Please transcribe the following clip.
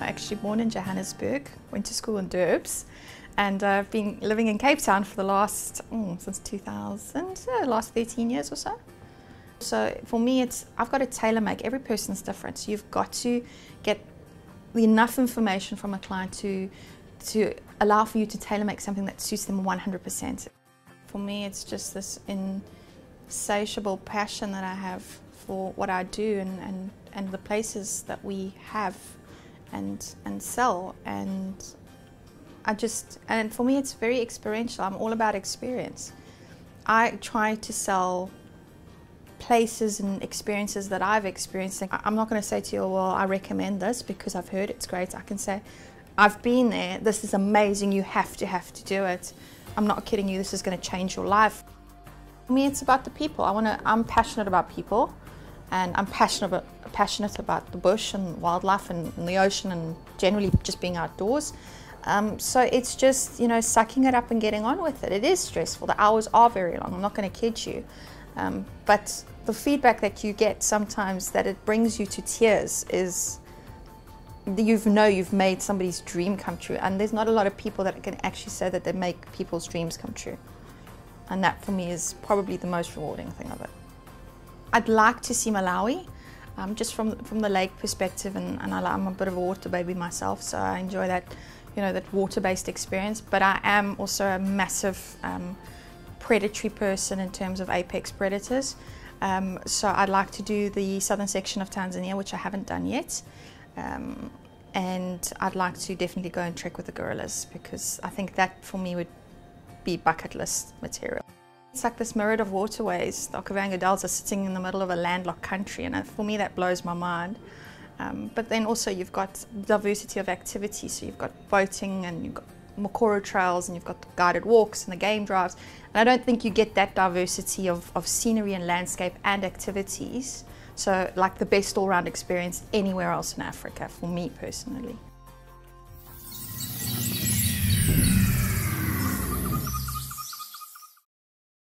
I'm actually born in Johannesburg, went to school in Durbs, and I've been living in Cape Town for the last, oh, since 2000, uh, last 13 years or so. So for me, it's I've got to tailor make. Every person's different. You've got to get enough information from a client to, to allow for you to tailor make something that suits them 100%. For me, it's just this insatiable passion that I have for what I do and, and, and the places that we have and, and sell. And I just, and for me, it's very experiential. I'm all about experience. I try to sell places and experiences that I've experienced. I'm not going to say to you, well, I recommend this because I've heard it's great. I can say, I've been there, this is amazing, you have to, have to do it. I'm not kidding you, this is going to change your life. For me, it's about the people. I want to, I'm passionate about people and I'm passionate about, passionate about the bush and wildlife and, and the ocean and generally just being outdoors. Um, so it's just, you know, sucking it up and getting on with it. It is stressful. The hours are very long. I'm not going to kid you. Um, but the feedback that you get sometimes that it brings you to tears is you've know you've made somebody's dream come true. And there's not a lot of people that can actually say that they make people's dreams come true. And that for me is probably the most rewarding thing of it. I'd like to see Malawi, um, just from from the lake perspective, and, and I, am a bit of a water baby myself, so I enjoy that, you know, that water-based experience. But I am also a massive um, predatory person in terms of apex predators. Um, so I'd like to do the southern section of Tanzania, which I haven't done yet. Um, and I'd like to definitely go and trek with the gorillas because I think that for me would be bucket list material. It's like this myriad of waterways. The Okavango Delta sitting in the middle of a landlocked country, and for me that blows my mind. Um, but then also you've got diversity of activity, so you've got boating and you've got Makoro trails and you've got the guided walks and the game drives. And I don't think you get that diversity of, of scenery and landscape and activities. So like the best all-round experience anywhere else in Africa for me personally.